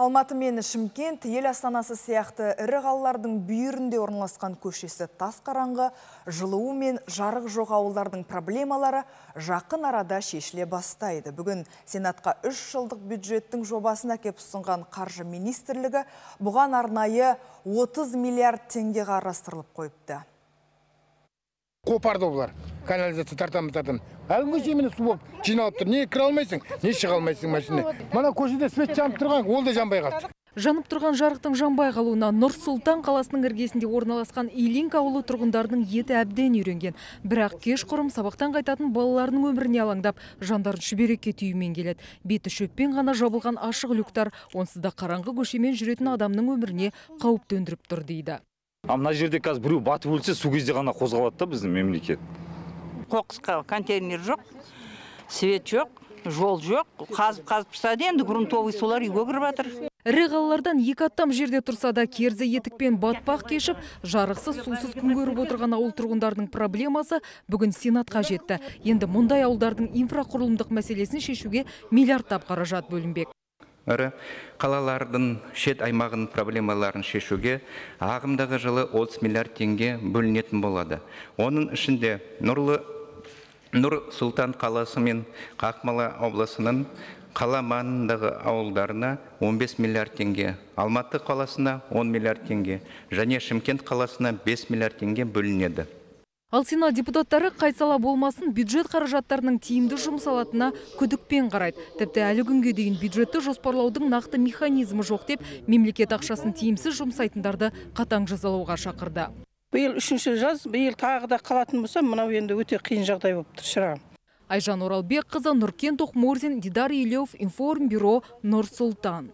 Алматы мен Шымкент ел астанасы сияқты ірі қалалардың бүйірінде орналасқан көшесі тас қараңғы, жылуы мен жарық жоқ ауылдардың проблемалары жақын арада шешіле бастайды. Бүгін Сенатқа 3 жылдық бюджеттің жобасын әкеп ұсынған қаржы министрлігі бұған арнайы 30 миллиард теңге қарастырылып қойыпты. қопарды олар канализация тартамыз тартамыз әлі көше міне су болып жиналып тұр не кіре алмайсың не шыға алмайсың машина мына көшеде свет жанып тұрған ол да жанбай қалды Жанып тұрған жарықтың жанбай қалуына Нұр Сұлтан қаласының іргесінде орналасқан Илинк ауылы тұрғындарының еті әбден үйренген. Бірақ кеш құрым сабақтан қайтатын балаларының өміріне алаңдап, жандарын шүберекке түйумен келеді. Беті шөппен ғана жабылған ашық люктар онсыз да қараңғы көшемен жүретін адамның өміріне қауіп төндіріп тұр дейді. а мына жерде қазір біреу батып өлсе сол кезде ғана қозғалады да біздің мемлекет қоқысқа контейнер жоқ свет жоқ жол жоқ қазып қазып тастады енді грунтовый сулар үйге кіріп жатыр Ірі қалалардан екі аттам жерде тұрса да керзі етікпен батпақ кешіп, жарықсыз сусыз күн көріп отырған ауыл тұрғындарының проблемасы бүгін Сенатқа жетті. Енді мұндай ауылдардың инфрақұрылымдық мәселесін шешуге миллиардтап қаражат бөлінбек. ірі қалалардың шет аймағының проблемаларын шешуге ағымдағы жылы 30 миллиард теңге бөлінетін болады оның ішінде нұрлы нұр сұлтан қаласы мен ақмола облысының қала маңындағы ауылдарына 15 миллиард теңге алматы қаласына 10 миллиард теңге және шымкент қаласына 5 миллиард теңге бөлінеді Ал Сенат депутаттары қай сала болмасын бюджет қаражаттарының тиімді жұмсалатынына күдікпен қарайды. Тіпті әлі күнге дейін бюджетті жоспарлаудың нақты механизмі жоқ деп мемлекет ақшасын тиімсіз жұмсайтындарды қатаң жазалауға шақырды. Биыл үшінші жаз биыл тағы да қалатын болса мынау енді өте қиын жағдай болып тұр шырағым Айжан Оралбекқызы, Нұркен Тоқмурзин, Дидар Елеуов, Информ бюро, Нұр Сұлтан.